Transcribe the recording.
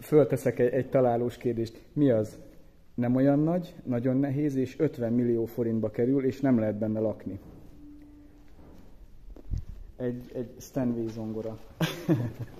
Fölteszek egy, egy találós kérdést. Mi az? Nem olyan nagy, nagyon nehéz, és 50 millió forintba kerül, és nem lehet benne lakni. Egy, egy Stanway zongora.